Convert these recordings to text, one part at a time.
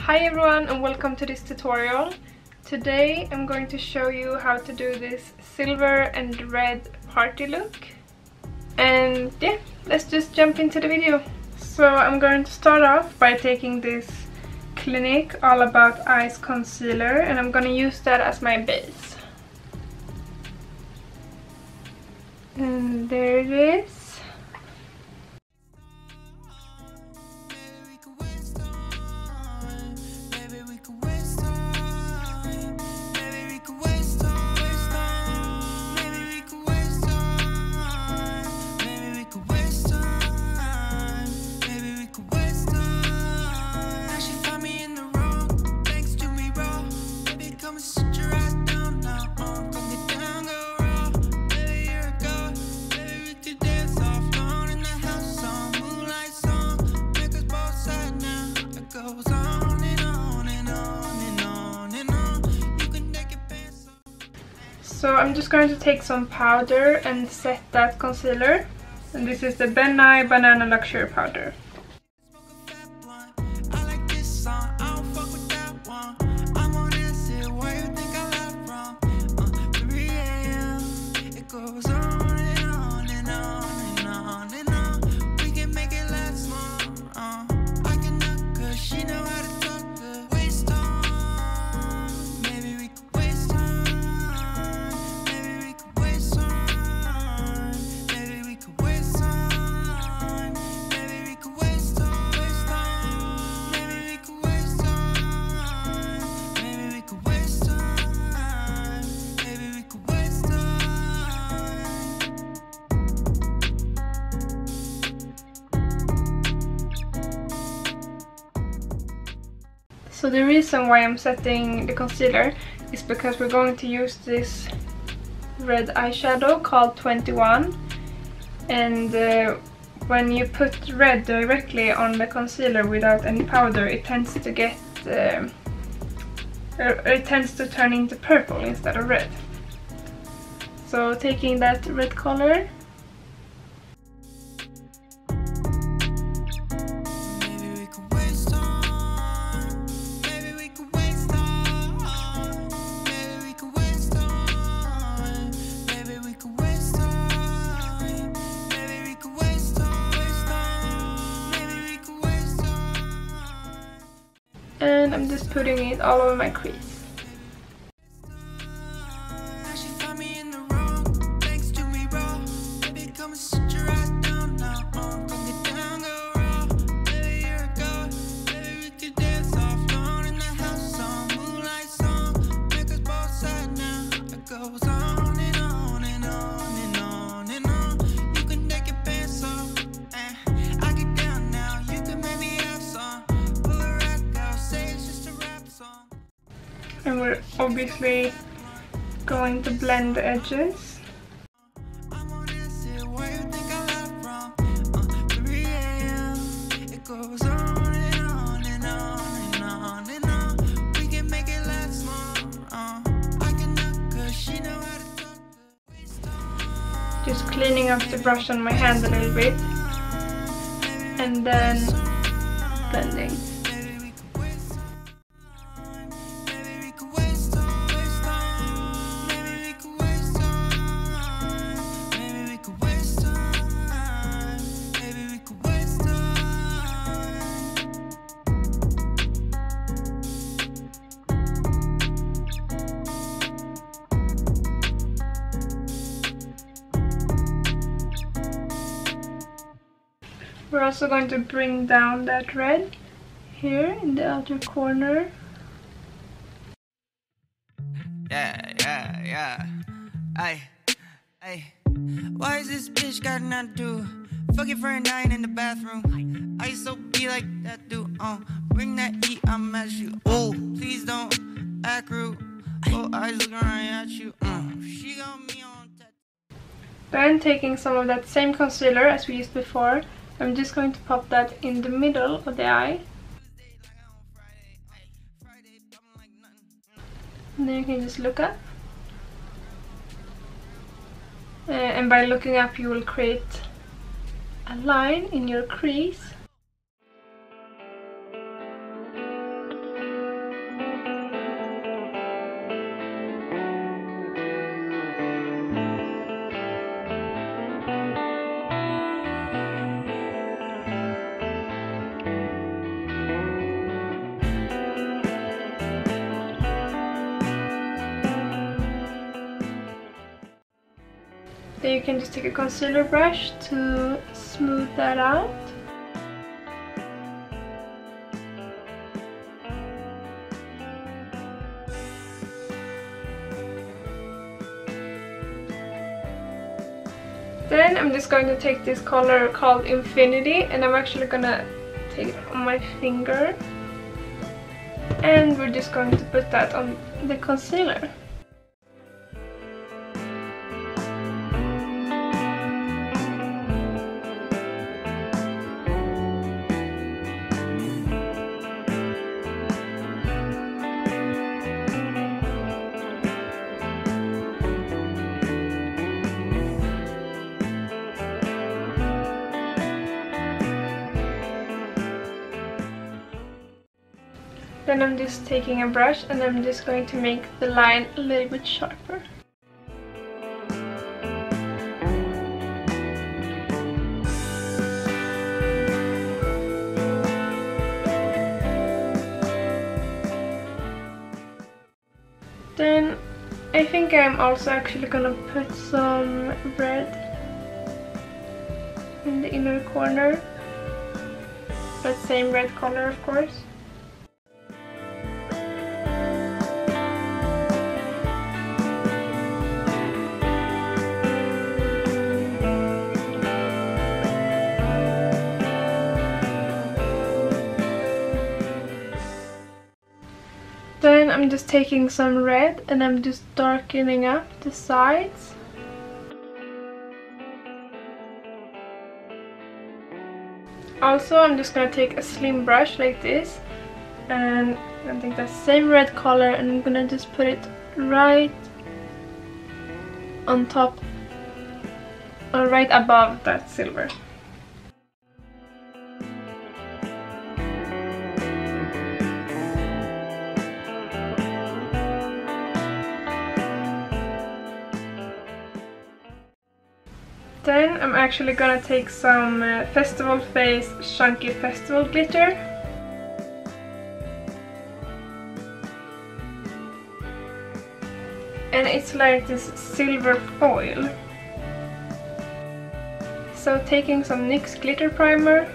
Hi everyone and welcome to this tutorial. Today I'm going to show you how to do this silver and red party look. And yeah, let's just jump into the video. So I'm going to start off by taking this Clinique All About Eyes Concealer and I'm going to use that as my base. And there it is. So I'm just going to take some powder and set that concealer. And this is the Ben Nye Banana Luxury Powder. So the reason why I'm setting the concealer is because we're going to use this red eyeshadow called 21 and uh, when you put red directly on the concealer without any powder it tends to get uh, it tends to turn into purple instead of red. So taking that red color I'm just putting it all over my crease. And we're obviously going to blend the edges. Just cleaning up the brush on my hand a little bit and then blending. We're also going to bring down that red here in the outer corner. Yeah, yeah, yeah. Ay, ay. Why is this bitch got nothing to do? Fuck it for a nine in the bathroom. I so be like that dude. Uh, bring that heat, I'm at you. Oh, please don't act rude. Oh, eyes looking right at you. Uh, she got me on. Then taking some of that same concealer as we used before I'm just going to pop that in the middle of the eye. And then you can just look up. Uh, and by looking up you will create a line in your crease. You can just take a concealer brush to smooth that out. Then I'm just going to take this color called Infinity and I'm actually gonna take it on my finger. And we're just going to put that on the concealer. Then I'm just taking a brush and I'm just going to make the line a little bit sharper. Then I think I'm also actually gonna put some red in the inner corner. But same red color of course. I'm just taking some red and I'm just darkening up the sides. Also I'm just gonna take a slim brush like this and I take the same red color and I'm gonna just put it right on top or right above that silver. Then I'm actually gonna take some uh, Festival Face Chunky Festival Glitter. And it's like this silver foil. So taking some NYX glitter primer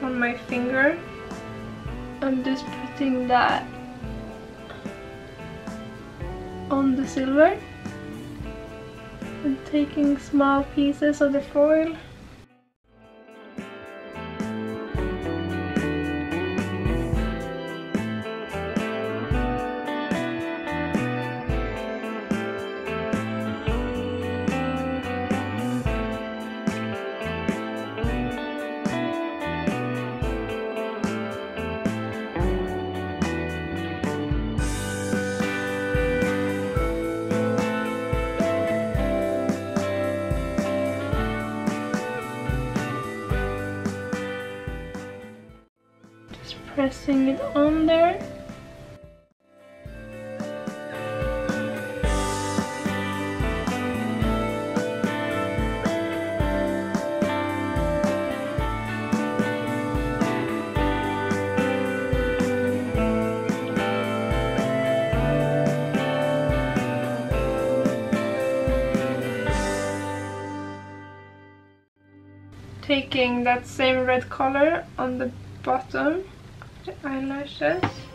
on my finger. I'm just putting that on the silver and taking small pieces of the foil pressing it on there. Taking that same red color on the bottom eyelashes.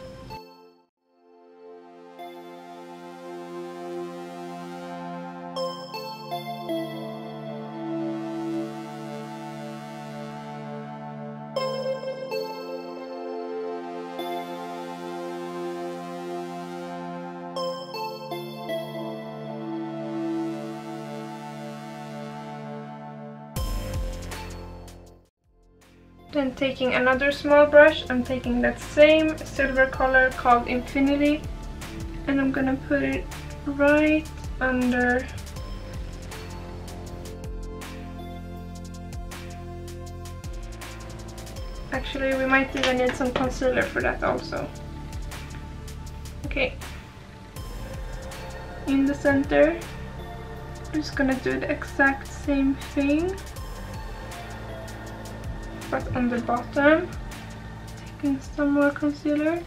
Then taking another small brush, I'm taking that same silver color called Infinity and I'm gonna put it right under Actually, we might even need some concealer for that also. Okay. In the center, I'm just gonna do the exact same thing but on the bottom. Taking some more concealer.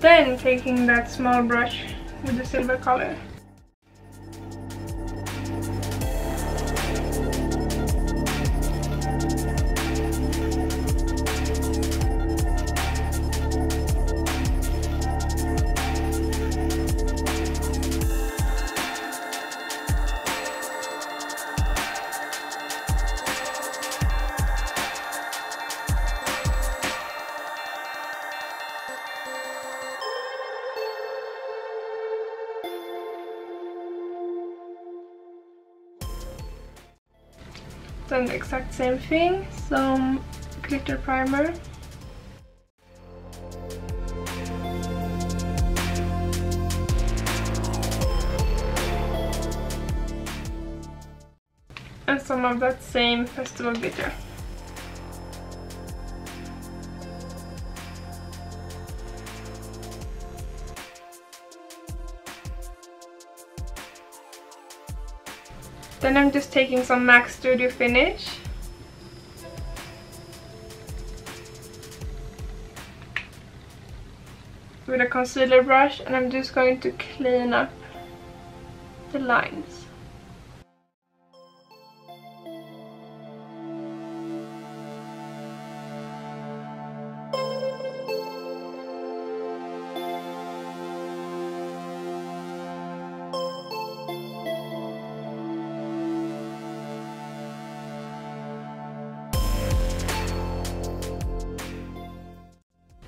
Then taking that small brush with the silver color. Done the exact same thing, some glitter primer. And some of that same festival glitter. Then I'm just taking some MAC Studio Finish. With a concealer brush and I'm just going to clean up the lines.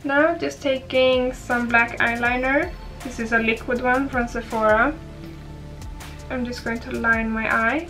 Now just taking some black eyeliner. This is a liquid one from Sephora. I'm just going to line my eye.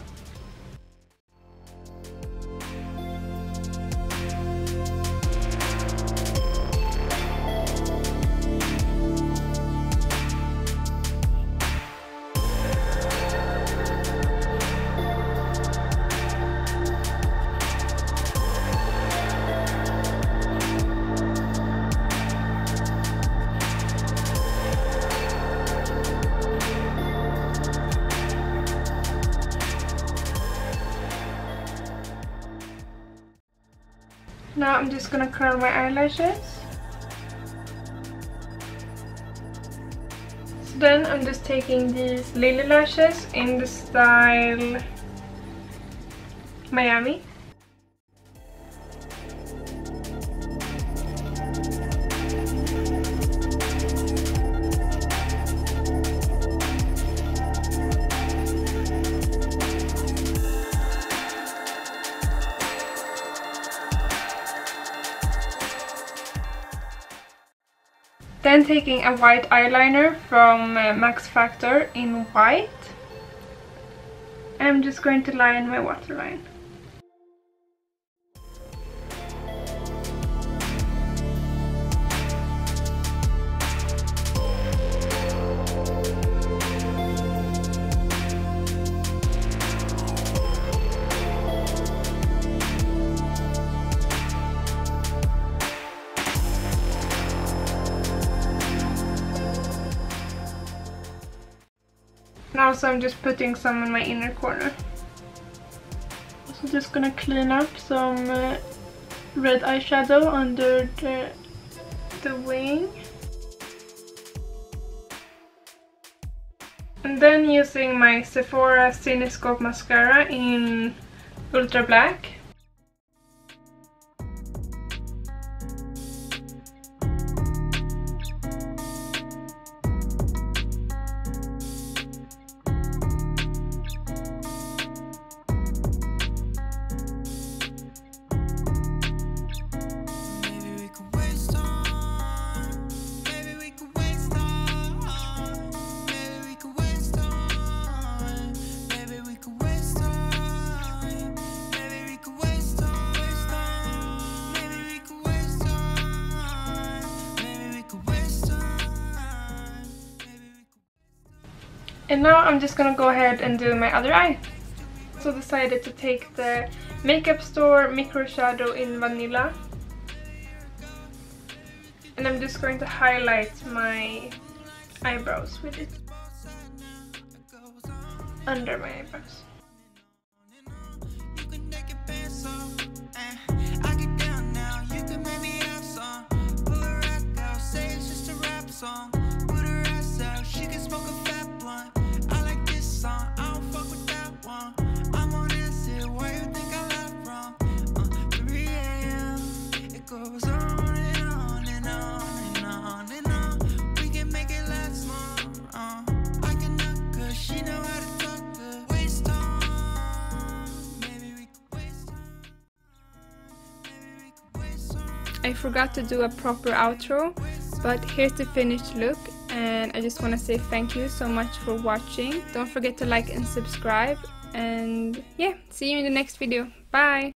Gonna curl my eyelashes. So then I'm just taking these Lilly lashes in the style Miami. Taking a white eyeliner from uh, Max Factor in white. I'm just going to line my waterline. Also I'm just putting some in my inner corner. So just gonna clean up some uh, red eyeshadow under the, the wing. And then using my Sephora Cinescope mascara in Ultra Black. And now I'm just gonna go ahead and do my other eye. So decided to take the Makeup Store Micro Shadow in Vanilla. And I'm just going to highlight my eyebrows with it. Under my eyebrows. song I forgot to do a proper outro, but here's the finished look and I just want to say thank you so much for watching. Don't forget to like and subscribe and yeah, see you in the next video. Bye!